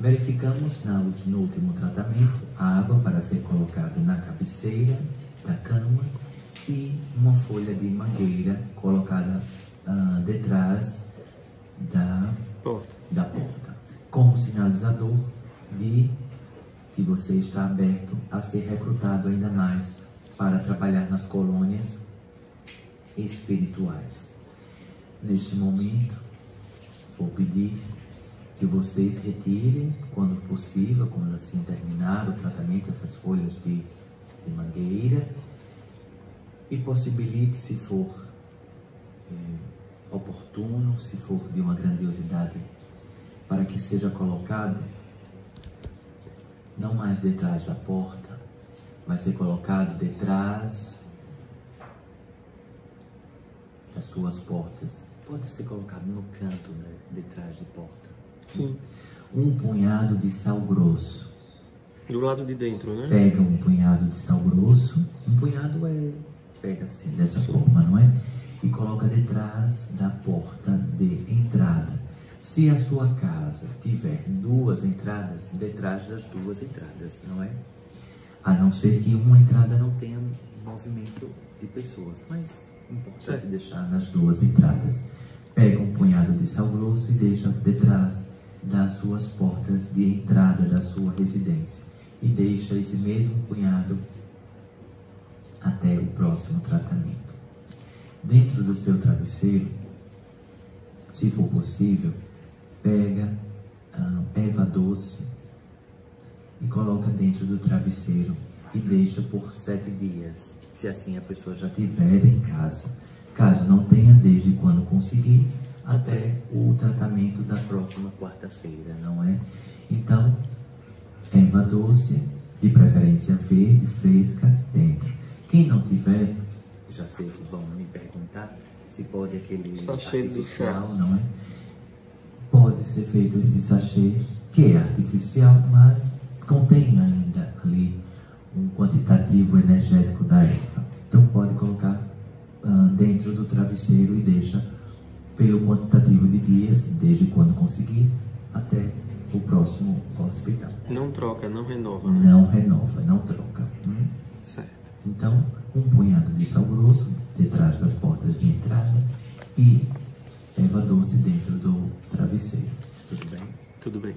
Verificamos na, no último tratamento a água para ser colocada na cabeceira da cama e uma folha de mangueira colocada uh, detrás da porta. da porta, como sinalizador de que você está aberto a ser recrutado ainda mais para trabalhar nas colônias espirituais. Neste momento, vou pedir que vocês retirem, quando possível, quando assim terminar o tratamento, essas folhas de, de mangueira e possibilite, se for é, oportuno, se for de uma grandiosidade, para que seja colocado não mais detrás da porta, vai ser colocado detrás das suas portas. Pode ser colocado no canto, né, detrás de porta. Sim. Um punhado de sal grosso. Do lado de dentro, né? Pega um punhado de sal grosso. Um punhado é. Pega assim, dessa Sim. forma, não é? E coloca detrás da porta de entrada. Se a sua casa tiver duas entradas, detrás das duas entradas, não é? A não ser que uma entrada não tenha movimento de pessoas, mas importante deixar nas duas entradas. Pega um punhado de sal grosso e deixa detrás das suas portas de entrada da sua residência. E deixa esse mesmo punhado até o próximo tratamento. Dentro do seu travesseiro, se for possível, pega ah, erva doce e coloca dentro do travesseiro e deixa por sete dias, se assim a pessoa já tiver em casa. Caso não tenha, desde quando conseguir, até o tratamento da próxima quarta-feira, não é? Então, erva doce, de preferência verde, fresca, dentro. Quem não tiver, já sei que vão me perguntar se pode aquele sachê artificial, não é? Pode ser feito esse sachê, que é artificial, mas contém ainda ali um quantitativo energético da erva. Então pode colocar uh, dentro do travesseiro e deixa pelo quantitativo de dias, desde quando conseguir, até o próximo hospital. Não troca, não renova. Né? Não renova, não troca. Hum? Certo. Então, um punhado de sal grosso detrás das portas de entrada e erva doce dentro do travesseiro. Tudo bem? Tudo bem.